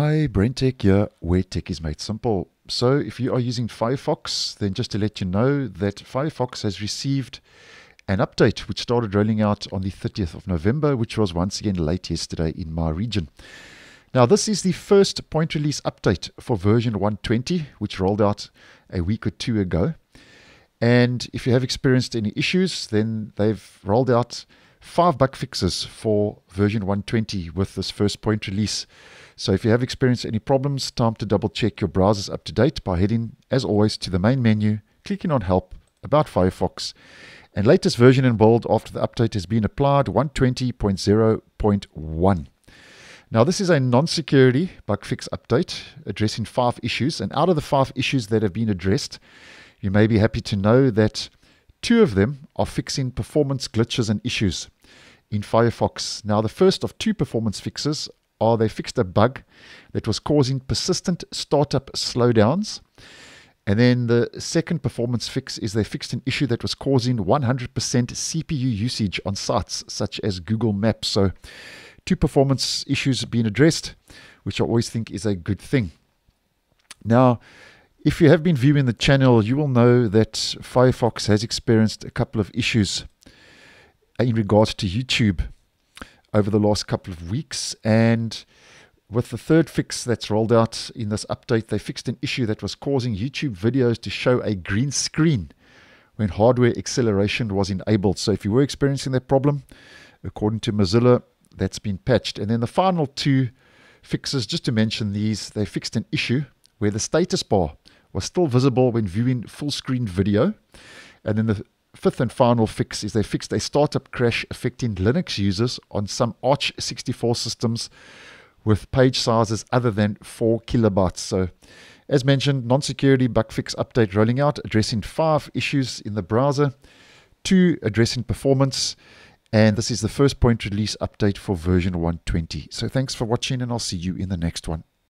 Hi, BrenTech here, where tech is made simple. So, if you are using Firefox, then just to let you know that Firefox has received an update which started rolling out on the 30th of November, which was once again late yesterday in my region. Now, this is the first point release update for version 120, which rolled out a week or two ago. And if you have experienced any issues, then they've rolled out five bug fixes for version 120 with this first point release. So if you have experienced any problems, time to double check your browser's up to date by heading, as always, to the main menu, clicking on Help, About Firefox, and latest version in bold after the update has been applied 120.0.1. Now, this is a non security bug fix update addressing five issues, and out of the five issues that have been addressed, you may be happy to know that two of them are fixing performance glitches and issues in Firefox. Now, the first of two performance fixes are they fixed a bug that was causing persistent startup slowdowns. And then the second performance fix is they fixed an issue that was causing 100% CPU usage on sites such as Google Maps. So, two performance issues being addressed, which I always think is a good thing. Now, if you have been viewing the channel, you will know that Firefox has experienced a couple of issues in regards to YouTube over the last couple of weeks. And with the third fix that's rolled out in this update, they fixed an issue that was causing YouTube videos to show a green screen when hardware acceleration was enabled. So if you were experiencing that problem, according to Mozilla, that's been patched. And then the final two fixes, just to mention these, they fixed an issue where the status bar was still visible when viewing full screen video. And then the fifth and final fix is they fixed a startup crash affecting Linux users on some Arch 64 systems with page sizes other than 4 kilobytes. So, as mentioned, non security bug fix update rolling out, addressing five issues in the browser, two addressing performance, and this is the first point release update for version 120. So, thanks for watching, and I'll see you in the next one.